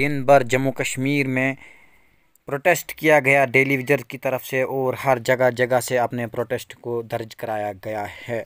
दिन भर जम्मू कश्मीर में प्रोटेस्ट किया गया। डेली विजर की तरफ़ से और हर जगह जगह से अपने प्रोटेस्ट को दर्ज कराया गया है।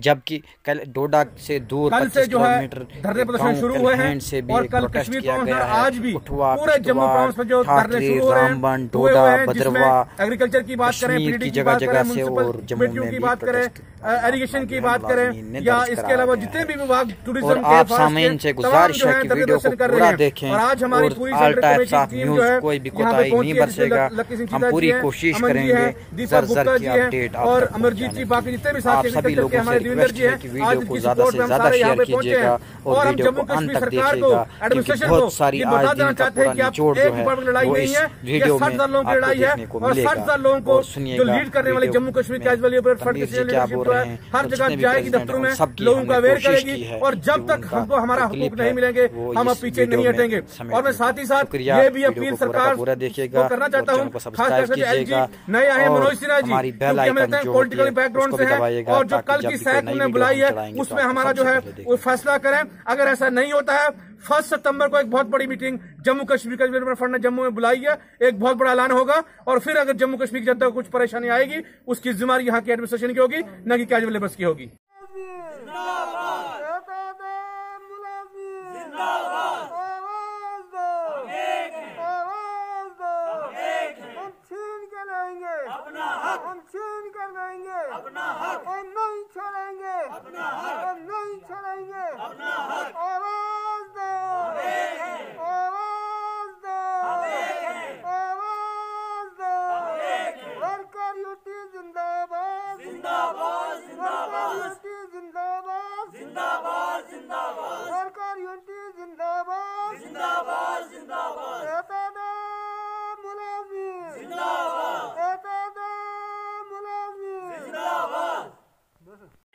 जबकि कल डोडा से दूर कल से जो है धरने प्रदर्शन शुरू हुए हैं से भी और कल कश्मीर किया गया है आज भी पूरे जम्मू प्रांत में जो धरने शुरू हो रहे हैं डोडा हुए भद्रवा एग्रीकल्चर की बात करें की जगह जगह से और जम्मू में की भी बात करें एरिगेशन की बात करें या इसके अलावा जितने भी विभाग टूरिज़्म आप सामीन से गुजारिश है कि वीडियो को पूरा देखें और आज हमारी पूरी ऑल टाइप्स ऑफ़ न्यूज़ कोई भी कोताही नहीं बरसेगा। हम पूरी कोशिश करेंगे जर जर की अपडेट और अमरजीत जी बाकी जितने भी साथी सभी लोगों से रिक्वेस्ट जी है कि वीडियो को ज़्यादा से ज़्यादा शेयर कीजिएगा और वीडियो को अंत तक देखिएगा क्योंकि बहुत सारी आज दिन का चाहते हैं पूरा कि निचोड़ जो है लड़ाई वो इस है वीडियो में लोगों की आपको लड़ाई है देखने को और साठ लोगों मिलेगा को और जो सुनिएगा लीड करने वाली जम्मू कश्मीर की जी क्या लीडरशिप बोल है हर जगह जाएगी दफ्तरों में लोगों का अवेयर करेगी और जब तक हमको हमारा हकूक नहीं मिलेंगे हम अब पीछे नहीं हटेंगे। और मैं साथ ही साथ ये भी अपील सरकार को करना चाहता हूँ नए आए हैं मनोज सिन्हा जी पॉलिटिकल बैकग्राउंड से है और जो कल की सैक उन्हें बुलाई है तो उसमें हमारा जो है वो फैसला करें अगर ऐसा नहीं होता है फ़र्स्ट सितंबर को एक बहुत बड़ी मीटिंग जम्मू कश्मीर का डेवलपमेंट फ्रंट ने जम्मू में बुलाई है। एक बहुत बड़ा ऐलान होगा और फिर अगर जम्मू कश्मीर की जनता को कुछ परेशानी आएगी, उसकी ज़िम्मेदारी यहाँ की एडमिनिस्ट्रेशन की होगी, न कि कैजुअल लेबर्स की होगी हम छीन के लेंगे अपना हक हम छीन कर लेंगे अपना हक हम नहीं छोड़ेंगे अपना हक हम नहीं छोड़ेंगे अपना हक आवाज़ दो आवाज़ दो आवाज़ दो वर्कर यूटी जिंदाबाद जिंदाबाद जिंदाबाद यूटी जिंदाबाद जिंदाबाद जिंदाबाद वर्कर यूटी जिंदाबाद जिंदाबाद जिंदाबाद एतदा मुलाजिम जिंदाबाद एतदा मुलाजिम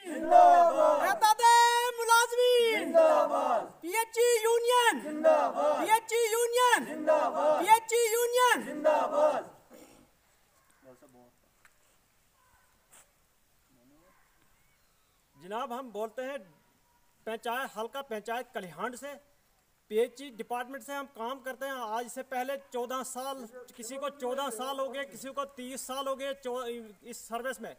जिंदाबाद एतदे मुलाजमीन जिंदाबाद पीएचई यूनियन जिंदाबाद पीएचई यूनियन जिंदाबाद पीएचई यूनियन जिंदाबाद जनाब हम बोलते हैं पंचायत हल्का पंचायत कलिहांड से। पीएचई डिपार्टमेंट से हम काम करते हैं। आज से पहले चौदह साल किसी को चौदह साल हो गए किसी को तीस साल हो गए इस सर्विस में।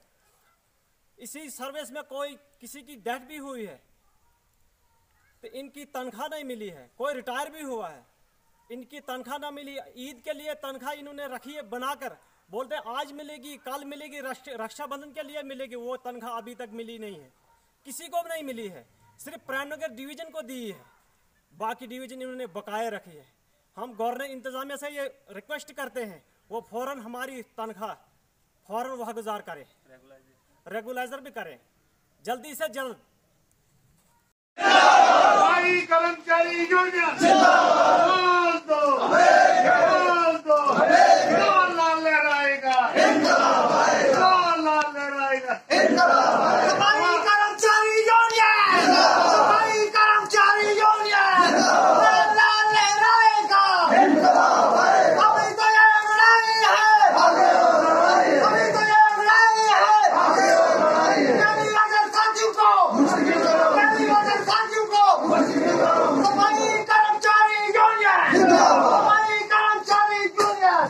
इसी सर्विस में कोई किसी की डेथ भी हुई है। तो इनकी तनख्वाह नहीं मिली है। कोई रिटायर भी हुआ है। इनकी तनख्वाह ना मिली। ईद के लिए तनख्वाह इन्होंने रखी है बनाकर। बोलते हैं आज मिलेगी कल मिलेगी रक्षाबंधन के लिए मिलेगी। वो तनख्वाह अभी तक मिली नहीं है। किसी को भी नहीं मिली है। सिर्फ़ प्राणनगर डिवीज़न को दी है। बाकी डिवीज़न इन्होंने बकाया रखी है। हम गवर्नर इंतजामिया से ये रिक्वेस्ट करते हैं वो फ़ौरन हमारी तनख्वाह फ़ौरन वह गुजार करे। रेगुलाइजर भी करें। जल्दी से जल्द। भाई कर्मचारी यूनियन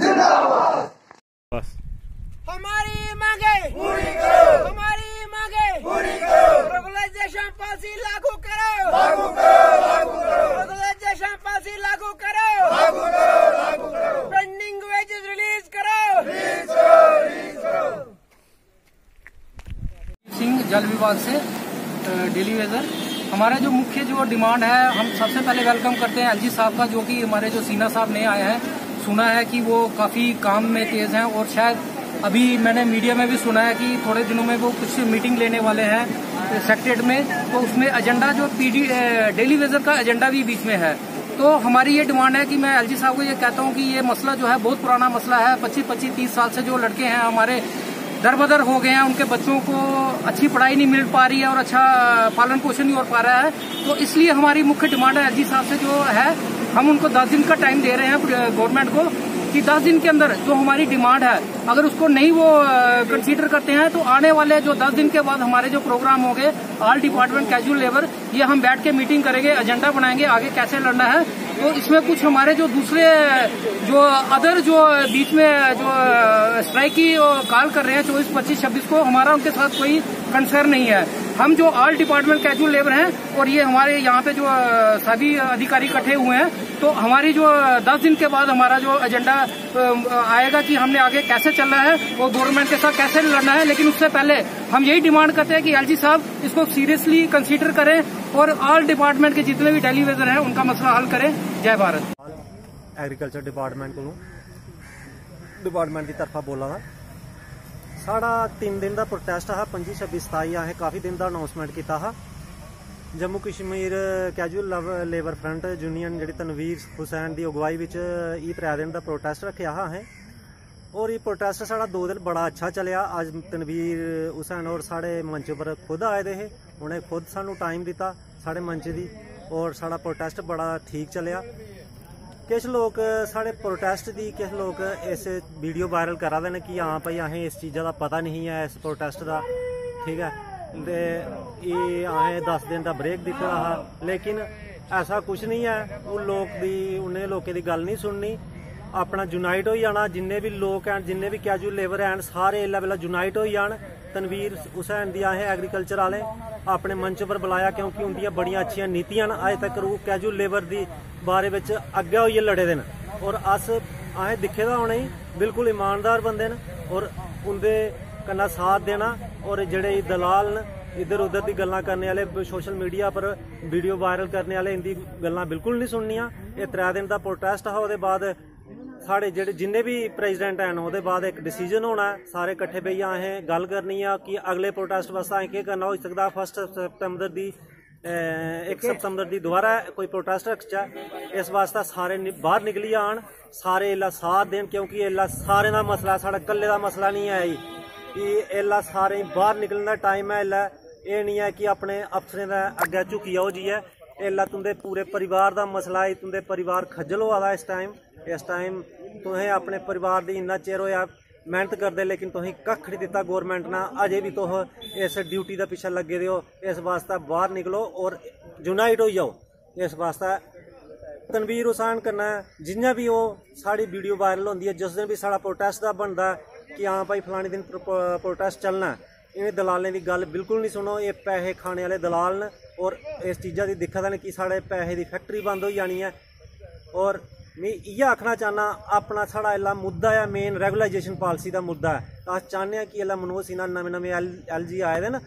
यूनियन हमारी मांगे। पूरी करो हमारी मांगे। पूरी करो पॉलिसी लागू करो। लागू करो लागू करो। पॉलिसी लागू करो लागू करो। लागू करो पेंडिंग वेजेस रिलीज़ करो रिलीज़ करो रिलीज़ करो सिंह जल विभाग से डेली वेजर हमारा जो मुख्य जो डिमांड है, हम सबसे पहले वेलकम करते हैं एलजी साहब का, जो कि हमारे जो सीना साहब नए आए हैं। सुना है कि वो काफ़ी काम में तेज हैं और शायद अभी मैंने मीडिया में भी सुना है कि थोड़े दिनों में वो कुछ मीटिंग लेने वाले हैं सेक्रेट में। तो उसमें एजेंडा जो पीडी डेली वेजर का एजेंडा भी बीच में है। तो हमारी ये डिमांड है कि मैं एलजी साहब को ये कहता हूँ कि ये मसला जो है बहुत पुराना मसला है। पच्चीस पच्चीस, तीस साल से जो लड़के हैं हमारे दर बदर हो गए हैं। उनके बच्चों को अच्छी पढ़ाई नहीं मिल पा रही है और अच्छा पालन पोषण नहीं हो पा रहा है। तो इसलिए हमारी मुख्य डिमांड है एलजी साहब से जो है। हम उनको दस दिन का टाइम दे रहे हैं गवर्नमेंट को। कि दस दिन के अंदर जो हमारी डिमांड है, अगर उसको नहीं वो कंसीडर करते हैं तो आने वाले जो दस दिन के बाद हमारे जो प्रोग्राम होंगे ऑल डिपार्टमेंट कैजुअल लेबर ये हम बैठ के मीटिंग करेंगे एजेंडा बनाएँगे, आगे कैसे लड़ना है। तो इसमें कुछ हमारे जो दूसरे, जो अदर जो बीच में, जो स्ट्राइक की कॉल कर रहे हैं, चौबीस, पच्चीस, छब्बीस को, हमारा उनके साथ कोई कंसर्न नहीं है। हम जो ऑल डिपार्टमेंट कैजुअल लेबर हैं, और ये हमारे यहाँ पे जो सभी अधिकारी इकट्ठे हुए हैं तो हमारी जो दस दिन के बाद हमारा जो एजेंडा आएगा कि हमने आगे कैसे चलना है और गवर्नमेंट के साथ कैसे लड़ना है, लेकिन उससे पहले हम यही डिमांड करते हैं कि एलजी साहब इसको सीरियसली कंसीडर करें और ऑल डिपार्टमेंट के जितने भी टेलीविज़न हैं, उनका मसला हल करें। जय भारत। एग्रीकल्चर डिपार्टमेंट को डिपार्टमेंट की तरफा बोला था। साढ़ा तीन दिन का प्रोटेस्ट हा पी छब्बी सताई अ काफ़ी दिन का अनाउंसमेंट किया हा। Jammu Kashmir casual labour front union ਜਿਹੜੀ ਤਨਵੀਰ ਹੁਸੈਨ ਦੀ ਅਗਵਾਈ ਵਿੱਚ ਇਹ ਪ੍ਰੈਜ਼ੀਡੈਂਟ ਦਾ ਪ੍ਰੋਟੈਸਟ ਰੱਖਿਆ ਹਾਂ ਹੈ और ये प्रोटेस्ट साढ़ा दो दिन बड़ा अच्छा चलिया अज तनवीर हुसैन और साढ़े मंच पर खुद आए दे हे उन्हें खुद सानू टाइम दिता साढ़े मंच दी और साढ़ा प्रोटेस्ट बड़ा ठीक चलिया किश लोग साढ़े प्रोटेस्ट दी किश लोग इस वीडियो वायरल करा दे न कि हाँ भाई असें इस चीज़ा का पता नहीं है इस प्रोटेस्ट का ठीक है ਤੇ ਇਹ ਆਹੇ 10 ਦਿਨ ਦਾ ਬ੍ਰੇਕ ਦਿੱਤਾ ਆ ਲੇਕਿਨ ਐਸਾ ਕੁਝ ਨਹੀਂ ਹੈ ਉਹ ਲੋਕ ਦੀ ਉਹਨੇ ਲੋਕੇ ਦੀ ਗੱਲ ਨਹੀਂ ਸੁਣਨੀ ਆਪਣਾ ਯੂਨਾਈਟ ਹੋ ਜਾਣਾ ਜਿੰਨੇ ਵੀ ਲੋਕ ਹਨ ਜਿੰਨੇ ਵੀ ਕੈਜੂਅਲ ਲੇਬਰ ਹਨ ਸਾਰੇ ਲੈਵਲ ਯੂਨਾਈਟ ਹੋ ਜਾਣ ਤਨਵੀਰ ਹੁਸੈਨ ਦੀ ਆਹੇ ਐਗਰੀਕਲਚਰ ਵਾਲੇ ਆਪਣੇ ਮੰਚ ਉੱਪਰ ਬੁਲਾਇਆ ਕਿਉਂਕਿ ਉਹਦੀਆਂ ਬੜੀਆਂ ਅੱਛੀਆਂ ਨੀਤੀਆਂ ਨੇ ਅੱਜ ਤੱਕ ਉਹ ਕੈਜੂਅਲ ਲੇਬਰ ਦੀ ਬਾਰੇ ਵਿੱਚ ਅੱਗੇ ਹੋਈਏ ਲੜੇ ਦੇ ਨੇ ਔਰ ਅਸ ਆਹੇ ਦਿਖੇ ਦਾ ਹੋਣਾ ਹੀ ਬਿਲਕੁਲ ਇਮਾਨਦਾਰ ਬੰਦੇ ਨੇ ਔਰ ਉਹਦੇ ਕੰਨਾ ਸਾਥ ਦੇਣਾ ਔਰ ਜਿਹੜੇ ਦਲਾਲ ਨੇ ਇਧਰ ਉਧਰ ਦੀ ਗੱਲਾਂ ਕਰਨ ਵਾਲੇ ਸੋਸ਼ਲ ਮੀਡੀਆ ਪਰ ਵੀਡੀਓ ਵਾਇਰਲ ਕਰਨ ਵਾਲੇ ਇੰਦੀ ਗੱਲਾਂ ਬਿਲਕੁਲ ਨਹੀਂ ਸੁਣਨੀਆਂ। ਇਹ ਤਰੇ ਦਿਨ ਦਾ ਪ੍ਰੋਟੈਸਟ ਆ ਉਹਦੇ ਬਾਅਦ ਸਾਡੇ ਜਿਹੜੇ ਜਿੰਨੇ ਵੀ ਪ੍ਰੈਜ਼ੀਡੈਂਟ ਹਨ ਉਹਦੇ ਬਾਅਦ ਇੱਕ ਡਿਸੀਜਨ ਹੋਣਾ। ਸਾਰੇ ਇਕੱਠੇ ਬਈਆ ਹੈ ਗੱਲ ਕਰਨੀ ਆ ਕਿ ਅਗਲੇ ਪ੍ਰੋਟੈਸਟ ਵਾਸਤੇ ਅਸੀਂ ਕੀ ਕਰਨਾ? ਹੋ ਸਕਦਾ 1 ਸਤੰਬਰ ਦੀ ਅਹ, 1 ਸਤੰਬਰ ਦੀ ਦੁਬਾਰਾ ਕੋਈ ਪ੍ਰੋਟੈਸਟ ਰੱਖਚਾ ਇਸ ਵਾਸਤੇ ਸਾਰੇ ਬਾਹਰ ਨਿਕਲੀ ਆਣ ਸਾਰੇ ਇਹਲਾ ਸਾਥ ਦੇਣ ਕਿਉਂਕਿ ਇਹਲਾ ਸਾਰੇ ਦਾ ਮਸਲਾ ਸਾਡਾ ਇਕੱਲੇ ਦਾ ਮਸਲਾ ਨਹੀਂ ਹੈ ਜੀ। ਇਹ ਇਹਲਾ ਸਾਰੇ ਬਾਹਰ ਨਿਕਲਣ ਦਾ ਟਾਈਮ ਹੈ ਇਹਲਾ ਇਹ ਨਹੀਂ ਹੈ ਕਿ ਆਪਣੇ ਅਫਸਰਾਂ ਦਾ ਅੱਗੇ ਝੁਕੀ ਆਓ ਜੀ ਹੈ। ਇਹਲਾ ਤੁੰਦੇ ਪੂਰੇ ਪਰਿਵਾਰ ਦਾ ਮਸਲਾ ਹੈ, ਤੁੰਦੇ ਪਰਿਵਾਰ ਖੱਜਲ ਹੋਆ ਦਾ ਇਸ ਟਾਈਮ ਇਸ ਟਾਈਮ ਤੁਸੀਂ ਆਪਣੇ ਪਰਿਵਾਰ ਦੀ ਇੰਨਾ ਚਿਰ ਹੋਇਆ, ਮਿਹਨਤ ਕਰਦੇ, ਲੇਕਿਨ ਤੁਸੀਂ ਕੱਖ ਨਹੀਂ ਦਿੱਤਾ ਗਵਰਨਮੈਂਟ ਨਾਲ। ਅਜੇ ਵੀ ਤੁਸੀਂ ਇਸ ਡਿਊਟੀ ਦਾ ਪਿੱਛੇ ਲੱਗੇ ਦਿਓ, ਇਸ ਵਾਸਤੇ ਬਾਹਰ ਨਿਕਲੋ ਔਰ ਯੂਨਾਈਟ ਹੋ ਜਾਓ। ਇਸ ਵਾਸਤੇ ਤਨਵੀਰ ਹੁਸੈਨ ਕਰਨਾ, ਜਿੰਨਾ ਵੀ ਉਹ ਸਾਡੀ ਵੀਡੀਓ ਵਾਇਰਲ ਹੁੰਦੀ ਹੈ, ਜਿਸ ਦਿਨ ਵੀ ਸਾਡਾ ਪ੍ਰੋਟੈਸਟ ਦਾ ਬਣਦਾ ਕਿ ਹਾਂ ਭਾਈ ਫਲਾਣੇ ਦਿਨ ਪ੍ਰੋਟੈਸਟ ਚੱਲਣਾ ਇਹ ਦਲਾਲਾਂ ਦੀ ਗੱਲ ਬਿਲਕੁਲ ਨਹੀਂ ਸੁਣੋ, ਇਹ ਪੈਸੇ ਖਾਣੇ ਵਾਲੇ ਦਲਾਲ ਨੇ ਔਰ ਇਸ ਚੀਜ਼ਾਂ ਦੀ ਦਿੱਕਤ ਹੈ ਕਿ ਸਾਡੇ ਪੈਸੇ ਦੀ ਫੈਕਟਰੀ ਬੰਦ ਹੋ ਜਾਣੀ ਹੈ। ਔਰ ਮੈਂ ਇਹ ਆਖਣਾ ਚਾਹਨਾ ਆਪਣਾ ਸਾਡਾ ਇਹਲਾ ਮੁੱਦਾ ਹੈ ਮੇਨ ਰੈਗੂਲਾਈਜੇਸ਼ਨ ਪਾਲਿਸੀ ਦਾ ਮੁੱਦਾ ਹੈ। ਤਾਂ ਅਸੀਂ ਚਾਹੁੰਦੇ ਹਾਂ ਕਿ ਇਹਲਾ ਮਨੋਜ ਸਿਨਹਾ ਨਵੇਂ ਨਵੇਂ ਐਲਜੀ ਆਏ ਦੇ ਨੇ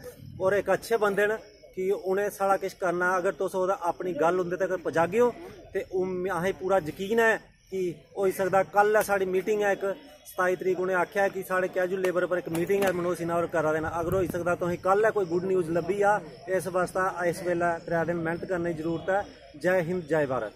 ਔਰ ਇੱਕ ਅੱਛੇ ਬੰਦੇ ਨੇ ਕਿ ਉਹਨੇ ਸਾਰਾ ਕੁਝ ਕਰਨਾ, ਅਗਰ ਤੁਸੀਂ ਉਹਦਾ ਆਪਣੀ ਗੱਲ ਹੁੰਦੇ ਤੱਕ ਪਜਾਗਿਓ ਤੇ ਉਹ ਆਹੇ ਪੂਰਾ ਯਕੀਨ ਹੈ ਕਿ ਹੋ ਸਕਦਾ? ਕੱਲ ਹੈ ਸਾਡੀ ਮੀਟਿੰਗ ਹੈ ਇੱਕ 27 ਤਰੀਕ ਉਹਨੇ ਆਖਿਆ ਕਿ ਸਾਡੇ ਕੈਜੂਅਲ ਲੇਬਰ ਪਰ ਇੱਕ ਮੀਟਿੰਗ ਹੈ ਮਨੋਜ ਸਿਨਹਾ ਔਰ ਕਰਾ ਦੇਣਾ ਅਗਰ ਹੋ ਸਕਦਾ ਤੁਸੀਂ ਕੱਲ ਹੈ ਕੋਈ ਗੁੱਡ ਨਿਊਜ਼ ਲੱਭੀ ਆ। ਇਸ ਵਾਸਤੇ ਇਸ ਵੇਲੇ ਤਰੇ ਦਿਨ ਮਿਹਨਤ ਕਰਨ ਦੀ ਜ਼ਰੂਰਤ ਹੈ। ਜੈ ਹਿੰਦ, ਜੈ ਭਾਰਤ।